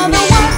are the one